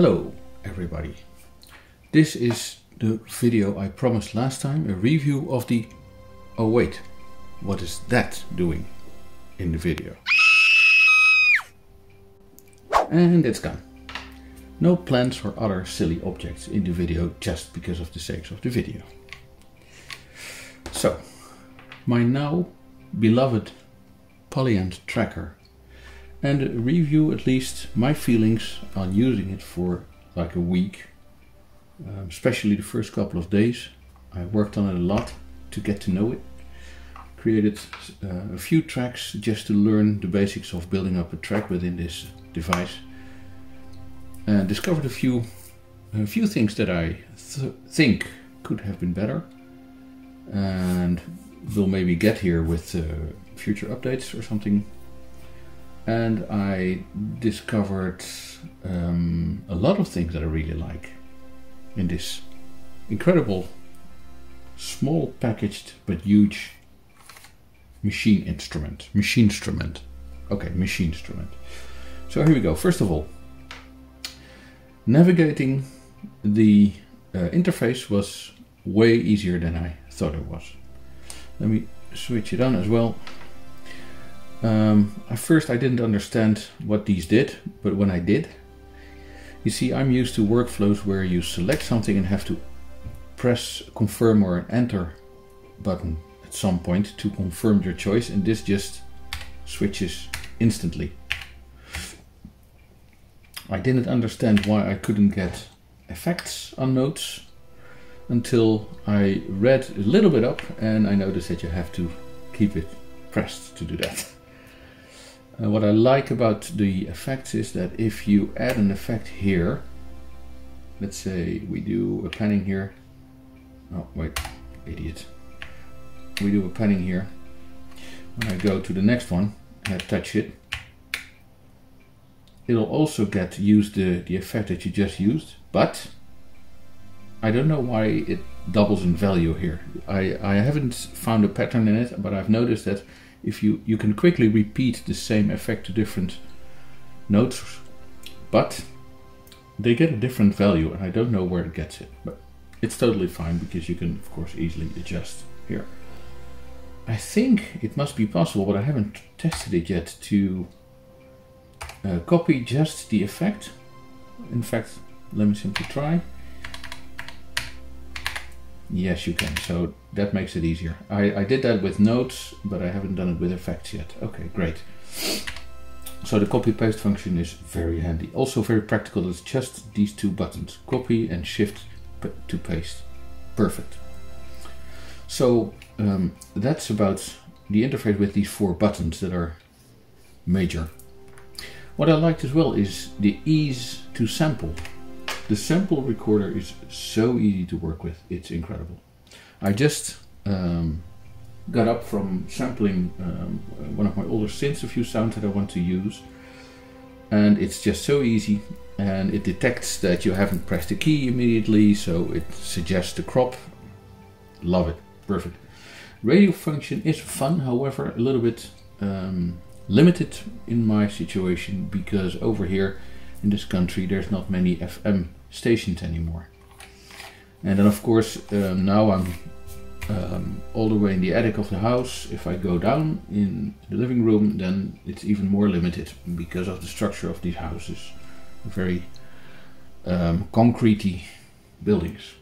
Hello everybody. This is the video I promised last time, a review of the... Oh wait, what is that doing in the video? And it's gone. No plants or other silly objects in the video just because of the sakes of the video. So, my now beloved Polyend tracker and review at least my feelings on using it for like a week, um, especially the first couple of days. I worked on it a lot to get to know it. Created uh, a few tracks just to learn the basics of building up a track within this device. And discovered a few, a few things that I th think could have been better. And we'll maybe get here with uh, future updates or something and I discovered um, a lot of things that I really like in this incredible small packaged but huge machine instrument. Machine instrument. Okay machine instrument. So here we go. First of all navigating the uh, interface was way easier than I thought it was. Let me switch it on as well um, at first I didn't understand what these did, but when I did, you see I'm used to workflows where you select something and have to press confirm or enter button at some point to confirm your choice and this just switches instantly. I didn't understand why I couldn't get effects on notes until I read a little bit up and I noticed that you have to keep it pressed to do that. Uh, what I like about the effects is that if you add an effect here, let's say we do a panning here. Oh, wait, idiot. We do a panning here. When I go to the next one and touch it, it'll also get used the, the effect that you just used, but I don't know why it doubles in value here. I, I haven't found a pattern in it, but I've noticed that if you, you can quickly repeat the same effect to different notes, but they get a different value and I don't know where it gets it, but it's totally fine because you can of course easily adjust here. I think it must be possible, but I haven't tested it yet, to uh, copy just the effect. In fact, let me simply try. Yes, you can. So that makes it easier. I, I did that with notes, but I haven't done it with effects yet. Okay, great. So the copy paste function is very handy. Also very practical. It's just these two buttons, copy and shift to paste. Perfect. So um, that's about the interface with these four buttons that are major. What I liked as well is the ease to sample. The sample recorder is so easy to work with, it's incredible. I just um, got up from sampling um, one of my older synths, a few sounds that I want to use, and it's just so easy and it detects that you haven't pressed the key immediately, so it suggests the crop. Love it, perfect. Radio function is fun, however, a little bit um, limited in my situation because over here in this country there's not many FM stations anymore. And then of course um, now I'm um, all the way in the attic of the house. If I go down in the living room then it's even more limited because of the structure of these houses. Very um, concretey buildings.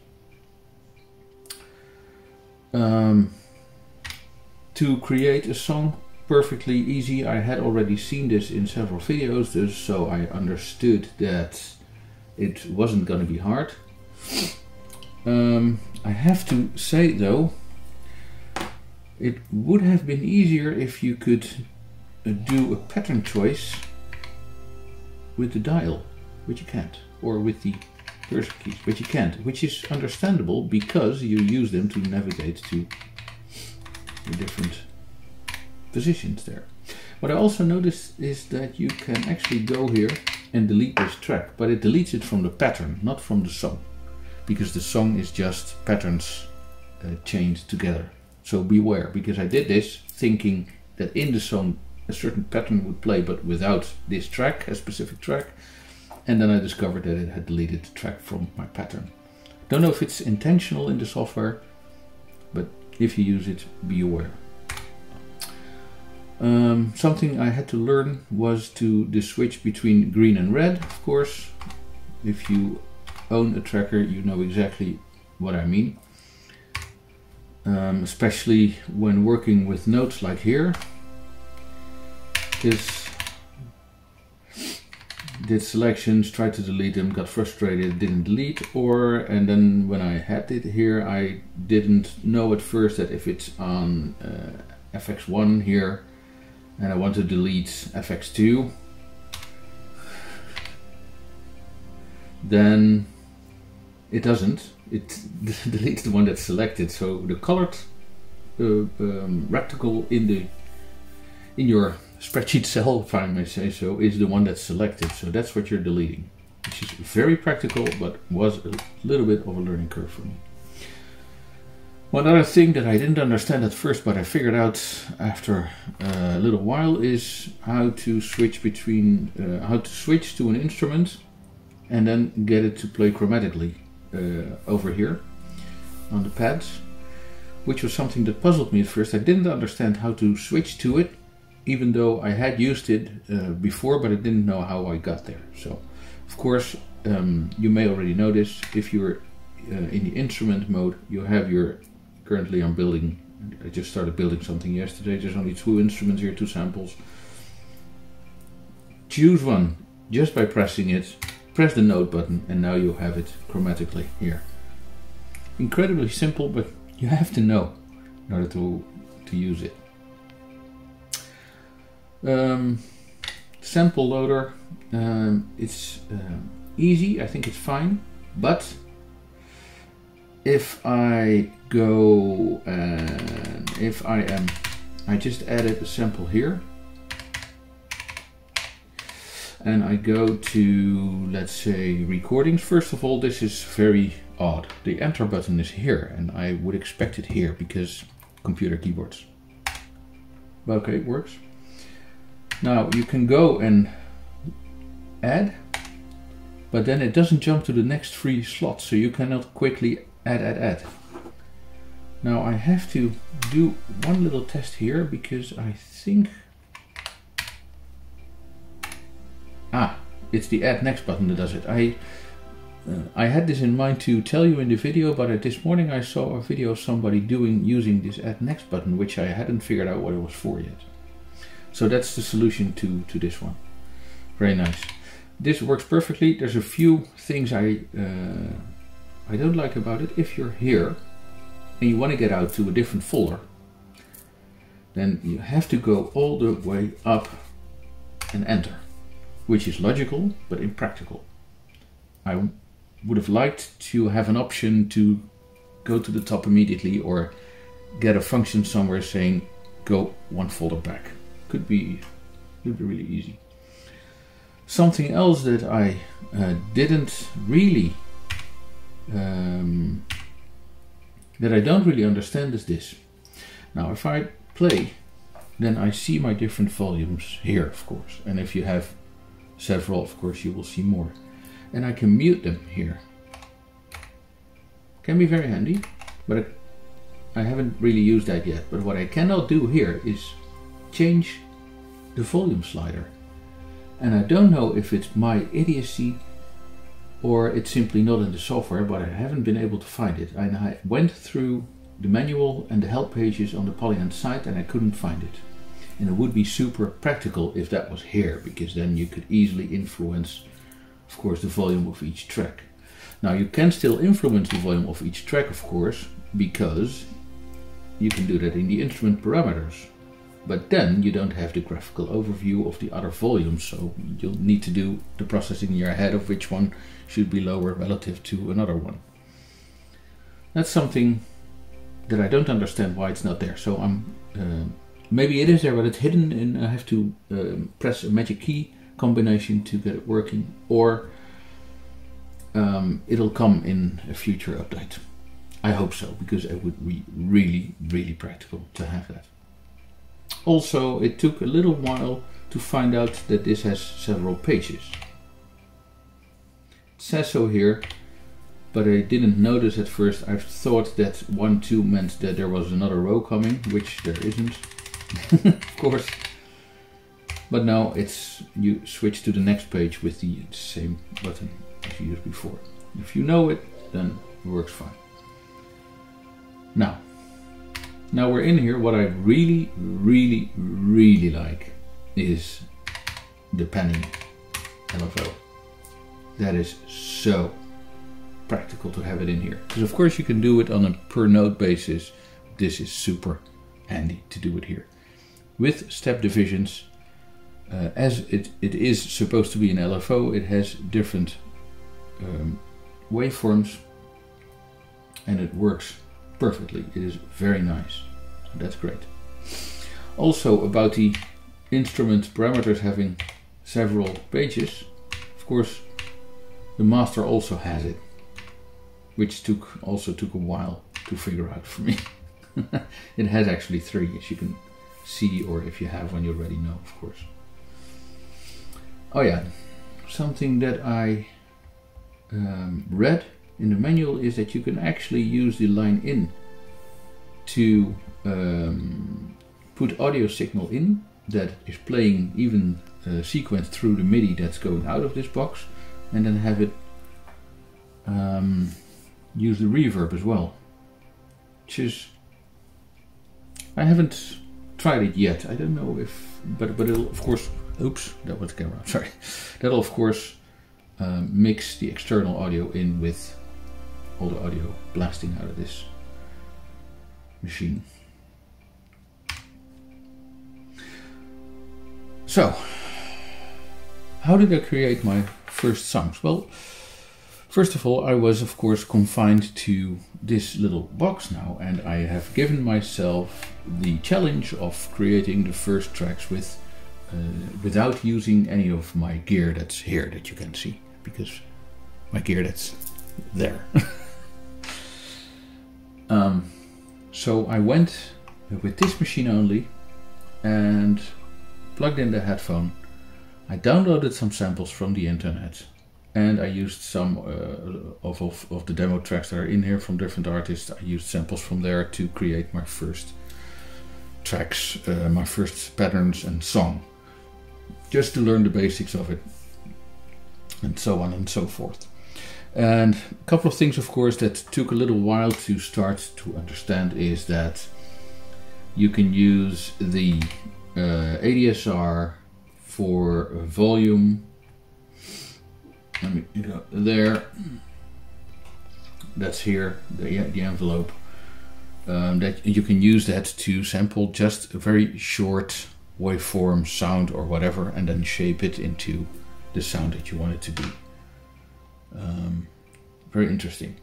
Um, to create a song perfectly easy. I had already seen this in several videos, so I understood that it wasn't going to be hard. Um, I have to say though, it would have been easier if you could uh, do a pattern choice with the dial, which you can't, or with the cursor keys, which you can't, which is understandable because you use them to navigate to the different positions there. What I also noticed is that you can actually go here and delete this track, but it deletes it from the pattern, not from the song, because the song is just patterns uh, chained together. So beware, because I did this thinking that in the song a certain pattern would play, but without this track, a specific track, And then I discovered that it had deleted the track from my pattern. Don't know if it's intentional in the software, but if you use it, be aware. Um, something I had to learn was to the switch between green and red, of course. If you own a tracker, you know exactly what I mean. Um, especially when working with notes like here. This did selections, tried to delete them, got frustrated, didn't delete, or and then when I had it here, I didn't know at first that if it's on uh, FX1 here, and I want to delete FX2, then it doesn't. It deletes the one that's selected. So the colored uh, um, rectangle in the in your spreadsheet cell, if I may say so, is the one that's selected. So that's what you're deleting, which is very practical, but was a little bit of a learning curve for me. One other thing that I didn't understand at first, but I figured out after a little while, is how to switch between uh, how to switch to an instrument and then get it to play chromatically uh, over here on the pads, which was something that puzzled me at first. I didn't understand how to switch to it, even though I had used it uh, before, but I didn't know how I got there. So, of course, um, you may already know this. If you're uh, in the instrument mode, you have your currently I'm building I just started building something yesterday. There's only two instruments here two samples. Choose one just by pressing it press the note button and now you have it chromatically here. Incredibly simple but you have to know in order to to use it. Um, sample loader um, it's um, easy I think it's fine but if I go and if I am, I just added a sample here and I go to, let's say, recordings. First of all, this is very odd. The enter button is here and I would expect it here because computer keyboards. Okay, it works. Now you can go and add, but then it doesn't jump to the next free slot, so you cannot quickly add, add, add. Now I have to do one little test here because I think... Ah, it's the add next button that does it. I uh, I had this in mind to tell you in the video, but uh, this morning I saw a video of somebody doing using this add next button, which I hadn't figured out what it was for yet. So that's the solution to, to this one. Very nice. This works perfectly. There's a few things I uh, I don't like about it, if you're here and you want to get out to a different folder, then you have to go all the way up and enter, which is logical but impractical. I would have liked to have an option to go to the top immediately or get a function somewhere saying go one folder back. Could be, could be really easy. Something else that I uh, didn't really um, that I don't really understand is this. Now, if I play, then I see my different volumes here, of course. And if you have several, of course, you will see more. And I can mute them here. Can be very handy, but I haven't really used that yet. But what I cannot do here is change the volume slider. And I don't know if it's my idiocy or it's simply not in the software, but I haven't been able to find it. And I went through the manual and the help pages on the Polyend site and I couldn't find it. And it would be super practical if that was here, because then you could easily influence, of course, the volume of each track. Now you can still influence the volume of each track, of course, because you can do that in the instrument parameters. But then you don't have the graphical overview of the other volumes, so you'll need to do the processing in your head of which one should be lower relative to another one. That's something that I don't understand why it's not there. So I'm uh, maybe it is there, but it's hidden, and I have to um, press a magic key combination to get it working, or um, it'll come in a future update. I hope so, because it would be really, really practical to have that. Also, it took a little while to find out that this has several pages. It says so here, but I didn't notice at first. I thought that 1, 2 meant that there was another row coming, which there isn't, of course. But now it's you switch to the next page with the same button as you used before. If you know it, then it works fine. Now, now we're in here. What I really, really, really like is the panning LFO. That is so practical to have it in here. Because of course you can do it on a per note basis. This is super handy to do it here. With step divisions, uh, as it, it is supposed to be an LFO, it has different um, waveforms and it works perfectly. It is very nice. That's great. Also about the instrument parameters having several pages, of course the master also has it, which took also took a while to figure out for me. it has actually three, as you can see, or if you have one, you already know, of course. Oh yeah, something that I um, read in the manual is that you can actually use the line in to um, put audio signal in that is playing even uh, sequence through the MIDI that's going out of this box and then have it um, use the reverb as well which is I haven't tried it yet. I don't know if but but it'll of course oops that was the camera sorry. That'll of course um, mix the external audio in with all the audio blasting out of this machine. So, how did I create my first songs? Well, first of all, I was of course confined to this little box now, and I have given myself the challenge of creating the first tracks with uh, without using any of my gear that's here that you can see, because my gear that's there. um, so I went with this machine only and plugged in the headphone. I downloaded some samples from the internet and I used some uh, of, of, of, the demo tracks that are in here from different artists. I used samples from there to create my first tracks, uh, my first patterns and song, just to learn the basics of it and so on and so forth. And a couple of things, of course, that took a little while to start to understand is that you can use the uh, ADSR for volume. Let me go there. That's here, the, the envelope. Um, that you can use that to sample just a very short waveform sound or whatever and then shape it into the sound that you want it to be. Um, very interesting.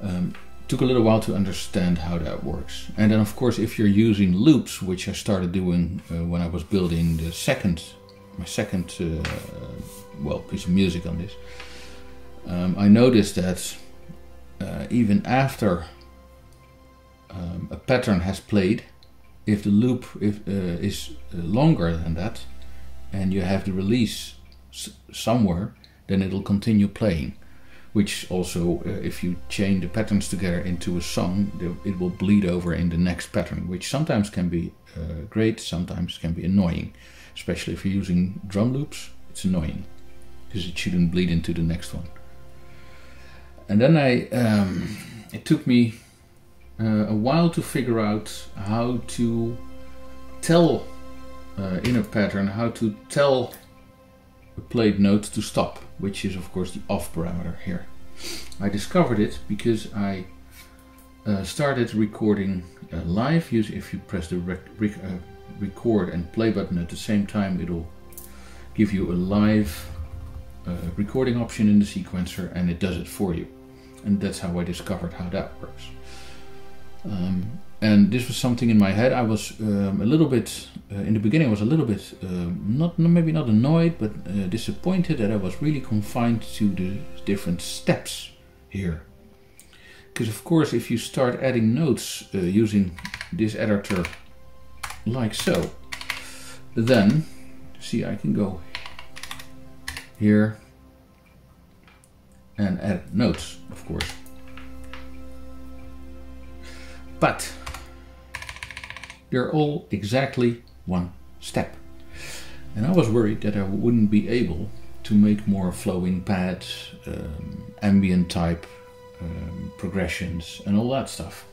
Um, took a little while to understand how that works. And then, of course, if you're using loops, which I started doing uh, when I was building the second, my second, uh, well, piece of music on this, um, I noticed that uh, even after um, a pattern has played, if the loop if, uh, is longer than that, and you have the release somewhere, then it'll continue playing. Which also, uh, if you chain the patterns together into a song, it will bleed over in the next pattern, which sometimes can be uh, great, sometimes can be annoying. Especially if you're using drum loops, it's annoying because it shouldn't bleed into the next one. And then I, um, it took me uh, a while to figure out how to tell uh, in a pattern, how to tell a played note to stop, which is of course the off parameter here. I discovered it because I uh, started recording uh, live. Use if you press the rec rec uh, record and play button at the same time, it'll give you a live uh, recording option in the sequencer and it does it for you. And that's how I discovered how that works. Um, and this was something in my head. I was um, a little bit uh, in the beginning. I was a little bit uh, not maybe not annoyed, but uh, disappointed that I was really confined to the different steps here. Because of course, if you start adding notes uh, using this editor like so, then see I can go here and add notes, of course. But they're all exactly one step. And I was worried that I wouldn't be able to make more flowing pads, um, ambient type um, progressions, and all that stuff.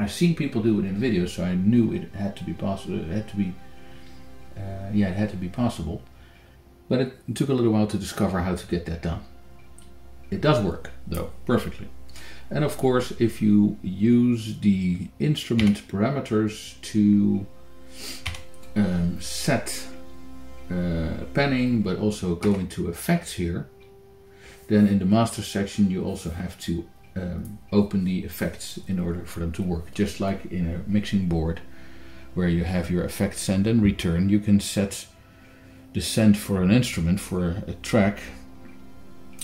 I've seen people do it in videos, so I knew it had to be possible. It had to be, uh, yeah, it had to be possible. But it took a little while to discover how to get that done. It does work, though, perfectly. And of course, if you use the instrument parameters to um, set uh, panning, but also go into effects here, then in the master section you also have to um, open the effects in order for them to work. Just like in a mixing board where you have your effect send and return, you can set the send for an instrument for a track,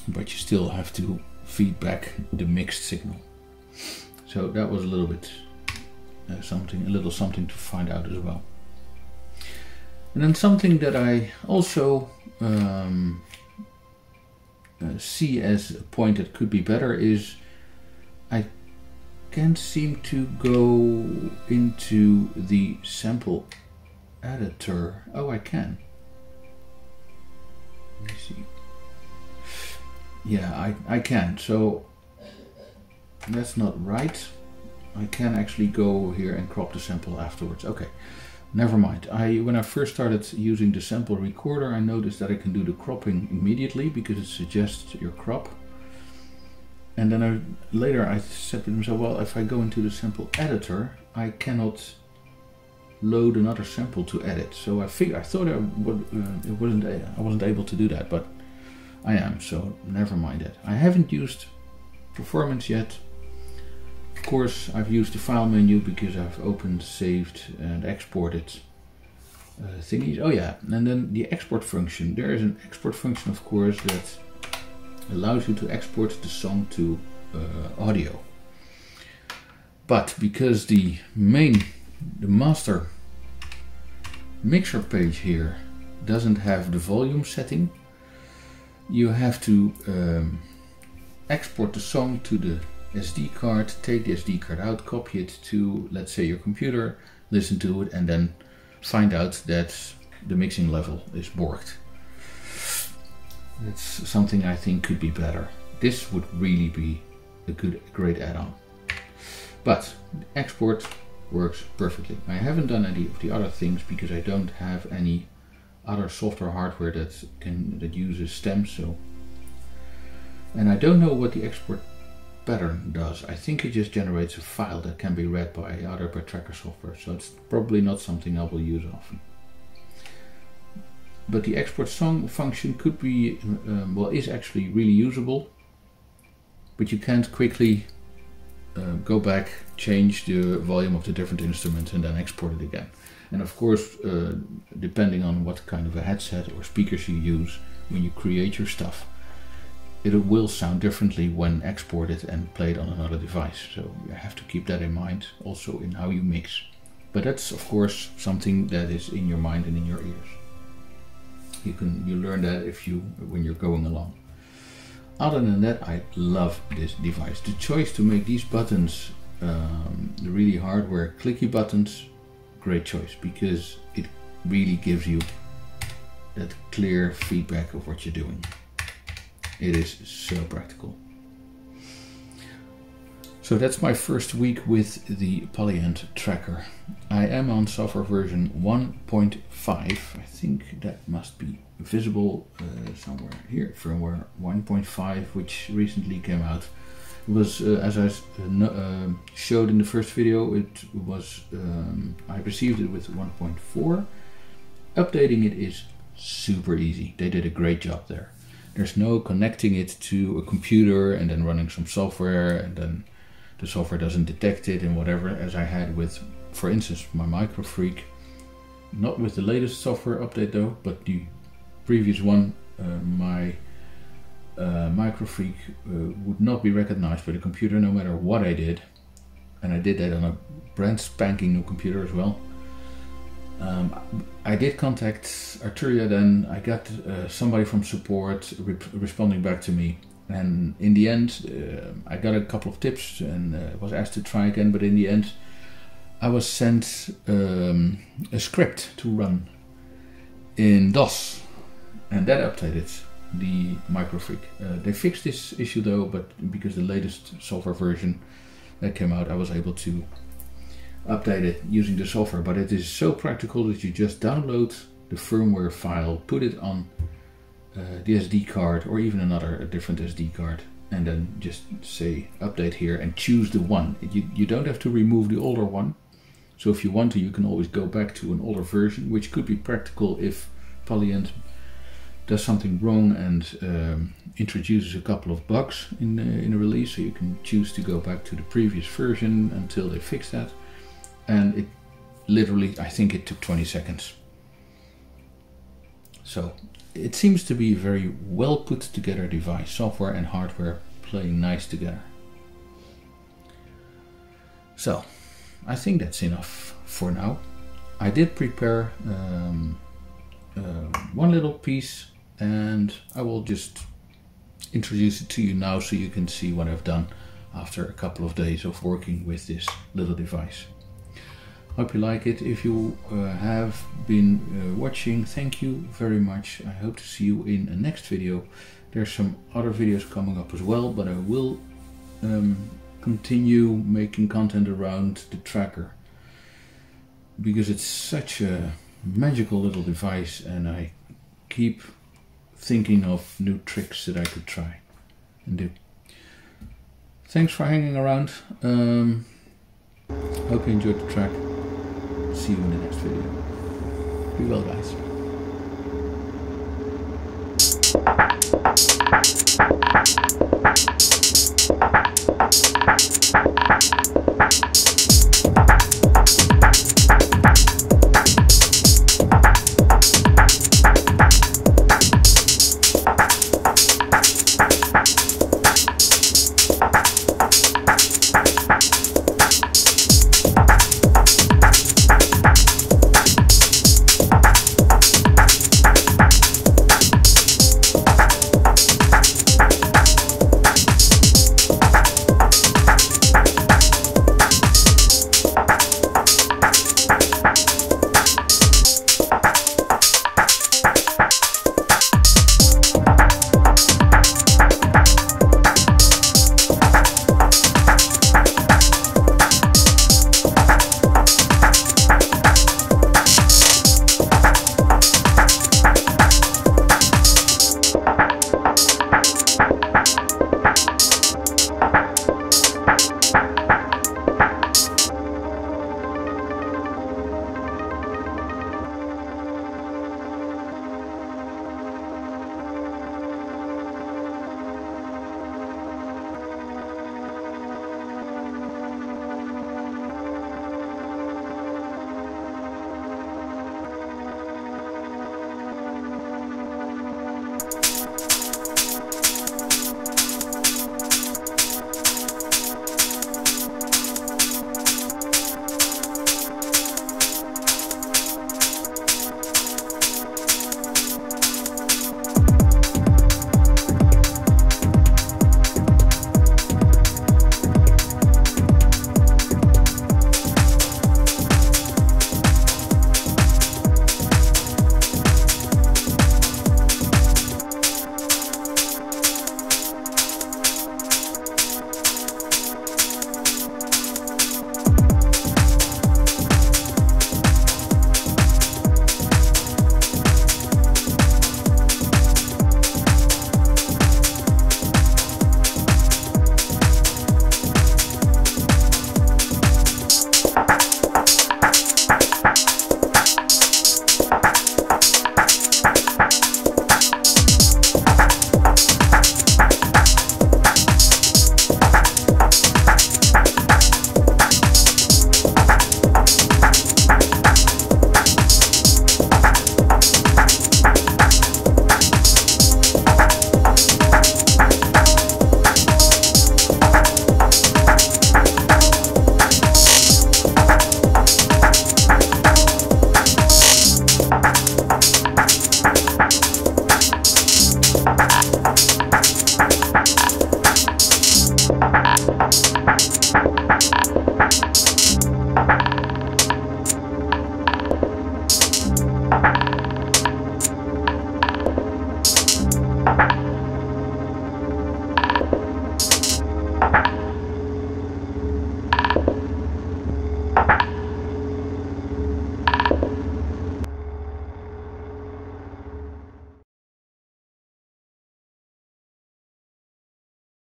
but you still have to feed back the mixed signal. So that was a little bit uh, something, a little something to find out as well. And then something that I also um, uh, see as a point that could be better is I can't seem to go into the sample editor. Oh, I can. Let me see. Yeah, I, I can. So that's not right. I can actually go here and crop the sample afterwards. Okay. Never mind. I when I first started using the sample recorder, I noticed that I can do the cropping immediately because it suggests your crop. And then I, later I said to myself, well, if I go into the sample editor, I cannot load another sample to edit. So I figured I thought I would, uh, it wasn't I wasn't able to do that, but I am. So never mind that. I haven't used performance yet Of course I've used the file menu because I've opened, saved and exported uh, thingies. Oh yeah, and then the export function. There is an export function of course that allows you to export the song to uh, audio. But because the main, the master mixer page here doesn't have the volume setting, you have to um, export the song to the SD card, take the SD card out, copy it to, let's say, your computer, listen to it, and then find out that the mixing level is borked. That's something I think could be better. This would really be a good, great add-on. But export works perfectly. I haven't done any of the other things because I don't have any other software hardware that can that uses stems. So, and I don't know what the export pattern does. I think it just generates a file that can be read by other by tracker software, so it's probably not something I will use often. But the export song function could be, um, well, is actually really usable, but you can't quickly uh, go back, change the volume of the different instruments and then export it again. And of course, uh, depending on what kind of a headset or speakers you use when you create your stuff, it will sound differently when exported and played on another device. So you have to keep that in mind also in how you mix. But that's of course something that is in your mind and in your ears. You can you learn that if you when you're going along. Other than that, I love this device. The choice to make these buttons um, the really hardware clicky buttons, great choice because it really gives you that clear feedback of what you're doing. It is so practical. So that's my first week with the Polyend tracker. I am on software version 1.5. I think that must be visible uh, somewhere here, firmware 1.5, which recently came out. Was, uh, as I uh, uh showed in the first video, it was um, I received it with 1.4. Updating it is super easy. They did a great job there. There's no connecting it to a computer and then running some software and then the software doesn't detect it and whatever as I had with, for instance, my Microfreak. Not with the latest software update though, but the previous one, uh, my uh, Microfreak uh, would not be recognized by the computer no matter what I did. And I did that on a brand spanking new computer as well. Um, I did contact Arturia then. I got uh, somebody from support re responding back to me and in the end, uh, I got a couple of tips and uh, was asked to try again. But in the end, I was sent um, a script to run in DOS, and that updated the microfreak. Uh, they fixed this issue though, but because the latest software version that came out, I was able to update it using the software. But it is so practical that you just download the firmware file, put it on uh, the SD card or even another different SD card, and then just say update here and choose the one. You, you don't have to remove the older one. So if you want to, you can always go back to an older version, which could be practical if Polyend does something wrong and um, introduces a couple of bugs in, uh, in a release. So you can choose to go back to the previous version until they fix that. And it literally, I think it took 20 seconds. So it seems to be a very well put together device, software and hardware playing nice together. So, I think that's enough for now. I did prepare um, uh, one little piece and I will just introduce it to you now so you can see what I've done after a couple of days of working with this little device. Hope you like it. If you uh, have been uh, watching, thank you very much. I hope to see you in the next video. There's some other videos coming up as well, but I will um, continue making content around the tracker because it's such a magical little device and I keep thinking of new tricks that I could try and do. Thanks for hanging around. Um, hope you enjoyed the track. See you in the next video. Be well, guys.